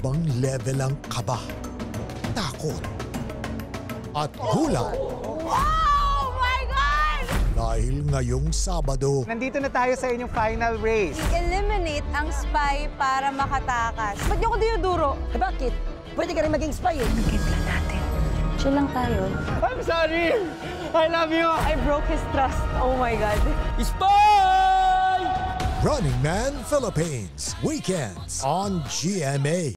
ibang level ang kaba, takot, at gulat Oh my God! dahil ngayong Sabado, Nandito na tayo sa inyong final race. Eliminate ang spy para makatakas. Ba't niyo ako dinuduro? Eh bakit? Pwede ka rin maging spy eh. Game lang natin. Chill lang tayo. I'm sorry! I love you! I broke his trust. Oh my God. Spy! Running Man Philippines, weekends on GMA.